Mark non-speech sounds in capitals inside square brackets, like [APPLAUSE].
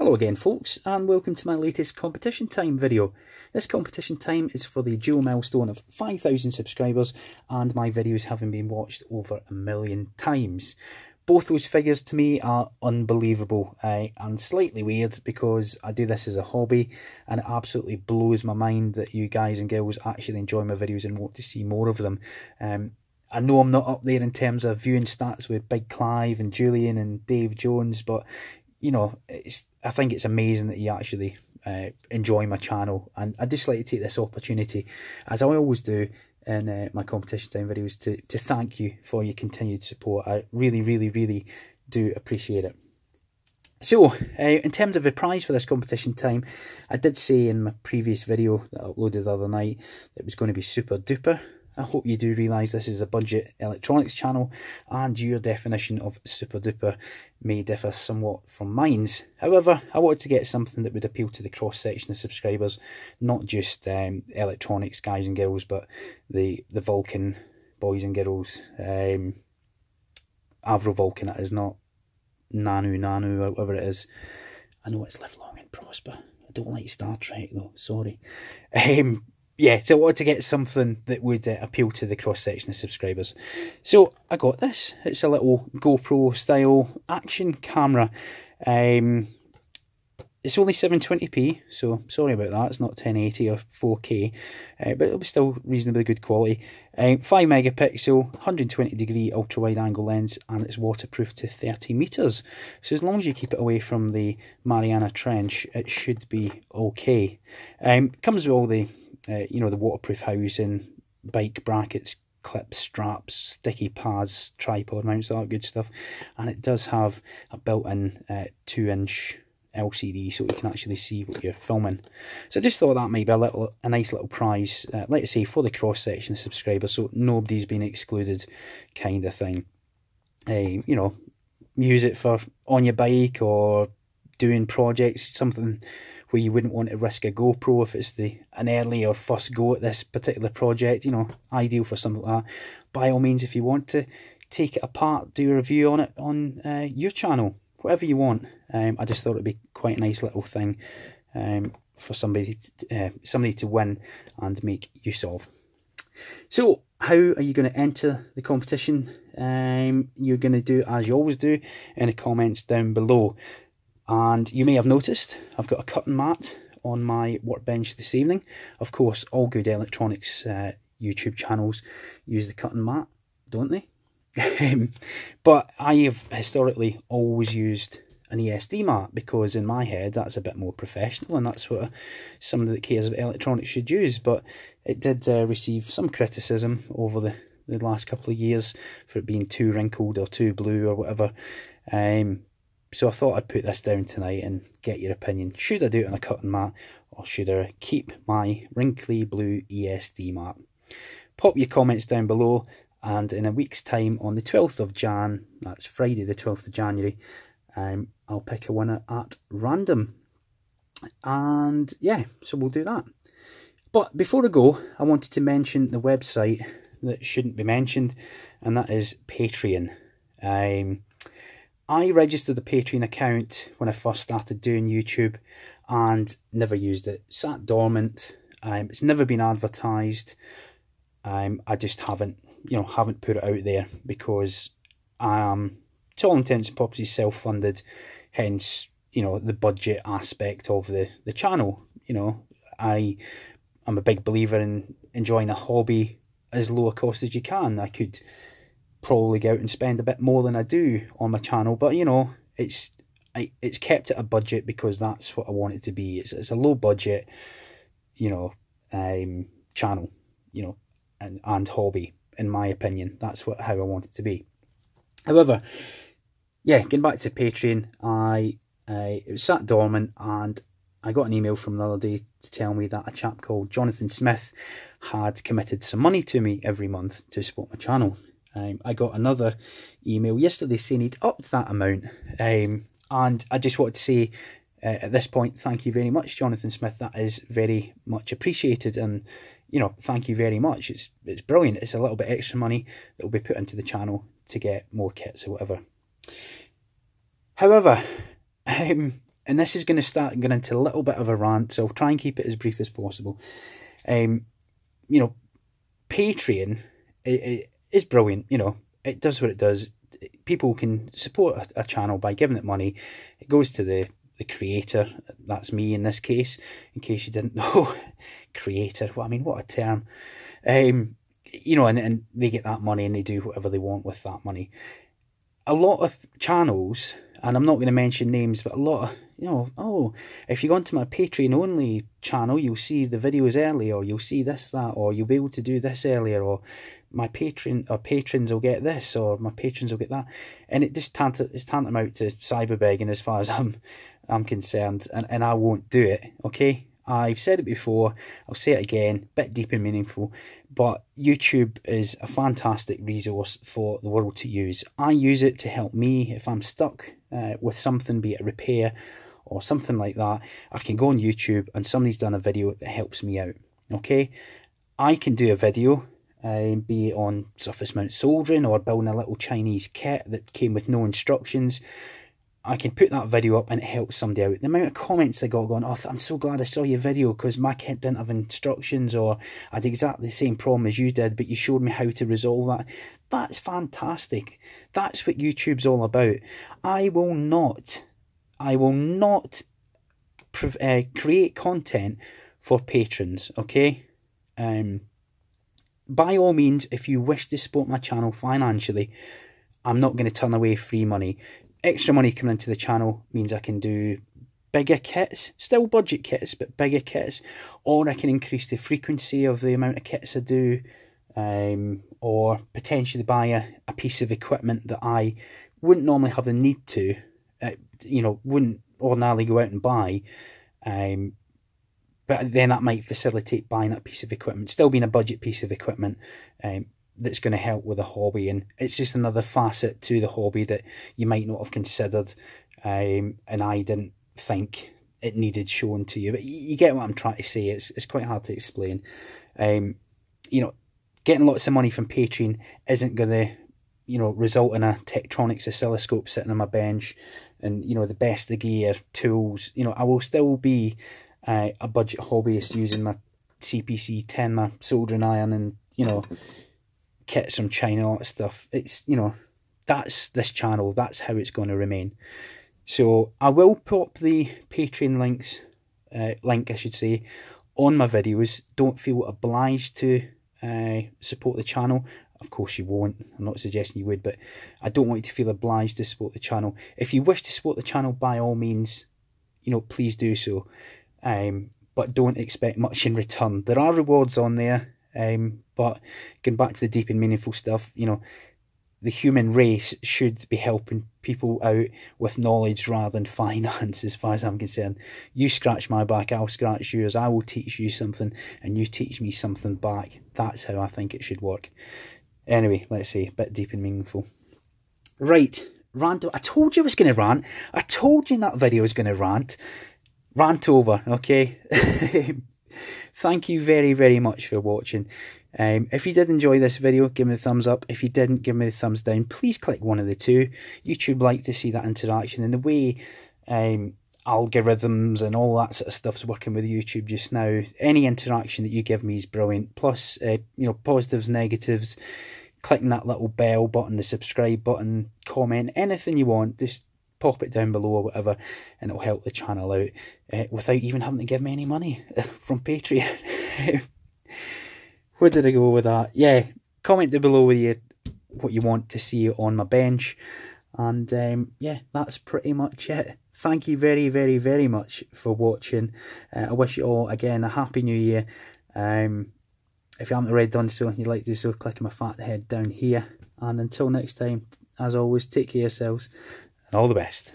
Hello again folks and welcome to my latest competition time video. This competition time is for the dual milestone of 5,000 subscribers and my videos having been watched over a million times. Both those figures to me are unbelievable uh, and slightly weird because I do this as a hobby and it absolutely blows my mind that you guys and girls actually enjoy my videos and want to see more of them. Um, I know I'm not up there in terms of viewing stats with Big Clive and Julian and Dave Jones, but you know, it's I think it's amazing that you actually uh, enjoy my channel, and I'd just like to take this opportunity, as I always do in uh, my competition time videos, to to thank you for your continued support. I really, really, really do appreciate it. So, uh, in terms of the prize for this competition time, I did say in my previous video that I uploaded the other night that it was going to be super duper. I hope you do realise this is a budget electronics channel and your definition of super duper may differ somewhat from mine's. However, I wanted to get something that would appeal to the cross section of subscribers, not just um, electronics guys and girls, but the, the Vulcan boys and girls. Um, Avro Vulcan, it is not Nanu Nanu, whatever it is. I know it's live long and prosper. I don't like Star Trek though, sorry. [LAUGHS] Um, yeah, so I wanted to get something that would uh, appeal to the cross section of subscribers. So I got this. It's a little GoPro style action camera. Um, it's only 720p, so sorry about that. It's not 1080 or 4K, uh, but it'll be still reasonably good quality. Um, 5 megapixel, 120 degree ultra wide angle lens, and it's waterproof to 30 meters. So as long as you keep it away from the Mariana Trench, it should be okay. Um, comes with all the uh, you know, the waterproof housing, bike brackets, clips, straps, sticky pads, tripod mounts, all that good stuff. And it does have a built-in uh, two-inch LCD so you can actually see what you're filming. So I just thought that might be a little, a nice little prize, uh, let's say for the cross-section subscribers, so nobody's been excluded kind of thing. Uh, you know, use it for on your bike or doing projects, something where you wouldn't want to risk a GoPro if it's the an early or first go at this particular project, you know, ideal for something like that. By all means, if you want to take it apart, do a review on it on uh, your channel, whatever you want. Um, I just thought it'd be quite a nice little thing um, for somebody to, uh, somebody to win and make use of. So, how are you going to enter the competition? Um, you're going to do as you always do in the comments down below. And you may have noticed I've got a cutting mat on my workbench this evening. Of course, all good electronics uh, YouTube channels use the cutting mat, don't they? [LAUGHS] But I have historically always used an ESD mat because in my head that's a bit more professional and that's what somebody that cares about electronics should use. But it did uh, receive some criticism over the, the last couple of years for it being too wrinkled or too blue or whatever. Um, so I thought I'd put this down tonight and get your opinion. Should I do it on a cutting mat or should I keep my wrinkly blue ESD mat? Pop your comments down below and in a week's time on the 12th of Jan, that's Friday the 12th of January, um, I'll pick a winner at random. And yeah, so we'll do that. But before I go, I wanted to mention the website that shouldn't be mentioned, and that is Patreon. Um, I registered a Patreon account when I first started doing YouTube and never used it. Sat dormant. Um, it's never been advertised. Um, I just haven't, you know, haven't put it out there because I am, to all intents and purposes, self-funded. Hence, you know, the budget aspect of the the channel. You know, I am a big believer in enjoying a hobby as low a cost as you can. I could probably go out and spend a bit more than I do on my channel, but you know, it's I, it's kept at a budget because that's what I want it to be. It's, it's a low budget, you know, um, channel, you know, and, and hobby, in my opinion. That's what how I want it to be. However, yeah, getting back to Patreon, I uh, it was sat dormant and I got an email from the other day to tell me that a chap called Jonathan Smith had committed some money to me every month to support my channel. Um, I got another email yesterday saying he'd upped that amount. Um, and I just wanted to say uh, at this point, thank you very much, Jonathan Smith. That is very much appreciated. And, you know, thank you very much. It's, it's brilliant. It's a little bit extra money that will be put into the channel to get more kits or whatever. However, [LAUGHS] um, and this is going to start going into a little bit of a rant, so I'll try and keep it as brief as possible. Um, you know, Patreon is brilliant. You know, it does what it does. People can support a, a channel by giving it money. It goes to the the creator. That's me in this case. In case you didn't [LAUGHS] know, creator. Well, I mean, what a term. Um, you know, and, and they get that money and they do whatever they want with that money. A lot of channels, and I'm not going to mention names, but a lot of, you know, oh, if you go onto my Patreon only channel, you'll see the videos early, or you'll see this, that, or you'll be able to do this earlier, or my patron or patrons will get this, or my patrons will get that, and it just tant it's tantamount to cyberbegging as far as [LAUGHS] I'm I'm concerned, and, and I won't do it. Okay, I've said it before, I'll say it again, bit deep and meaningful, but YouTube is a fantastic resource for the world to use. I use it to help me if I'm stuck uh, with something, be it repair or something like that. I can go on YouTube and somebody's done a video that helps me out. Okay, I can do a video um, be it on surface mount soldering or building a little Chinese kit that came with no instructions. I can put that video up and it helps somebody out. The amount of comments I got going, oh, I'm so glad I saw your video because my kit didn't have instructions or I had exactly the same problem as you did, but you showed me how to resolve that. That's fantastic. That's what YouTube's all about. I will not, I will not uh, create content for patrons, okay? Um, by all means, if you wish to support my channel financially, I'm not going to turn away free money. Extra money coming into the channel means I can do bigger kits, still budget kits, but bigger kits, or I can increase the frequency of the amount of kits I do, um, or potentially buy a, a piece of equipment that I wouldn't normally have the need to, uh, you know, wouldn't ordinarily go out and buy, um, but then that might facilitate buying that piece of equipment, still being a budget piece of equipment um, that's going to help with the hobby. And it's just another facet to the hobby that you might not have considered. Um, and I didn't think it needed shown to you. But you get what I'm trying to say. It's, it's quite hard to explain. Um, you know, getting lots of money from Patreon isn't going to, you know, result in a Tektronix oscilloscope sitting on my bench and, you know, the best of the gear, tools. You know, I will still be uh, a budget hobbyist using my CPC 10, my soldering iron, and you know, kits from China, all that stuff. It's you know, that's this channel. That's how it's going to remain. So I will pop the Patreon links, uh, link I should say, on my videos. Don't feel obliged to uh, support the channel. Of course you won't. I'm not suggesting you would, but I don't want you to feel obliged to support the channel. If you wish to support the channel, by all means, you know, please do so um, but don't expect much in return. There are rewards on there, um, but getting back to the deep and meaningful stuff, you know, the human race should be helping people out with knowledge rather than [LAUGHS] finance, as far as I'm concerned. You scratch my back, I'll scratch yours. I will teach you something, and you teach me something back. That's how I think it should work. Anyway, let's see, a bit deep and meaningful. Right, rant. I told you I was going to rant. I told you that video was going to rant rant over, okay? [LAUGHS] Thank you very, very much for watching. Um, if you did enjoy this video, give me a thumbs up. If you didn't, give me the thumbs down. Please click one of the two. YouTube like to see that interaction and the way um, algorithms and all that sort of stuff's working with YouTube just now. Any interaction that you give me is brilliant. Plus, uh, you know, positives, negatives, clicking that little bell button, the subscribe button, comment, anything you want. Just pop it down below or whatever, and it'll help the channel out uh, without even having to give me any money [LAUGHS] from Patreon. [LAUGHS] Where did I go with that? Yeah, comment down below with you what you want to see on my bench. And um, yeah, that's pretty much it. Thank you very, very, very much for watching. Uh, I wish you all, again, a happy new year. Um, if you haven't already done so and you'd like to do so, click on my fat head down here. And until next time, as always, take care of yourselves and all the best.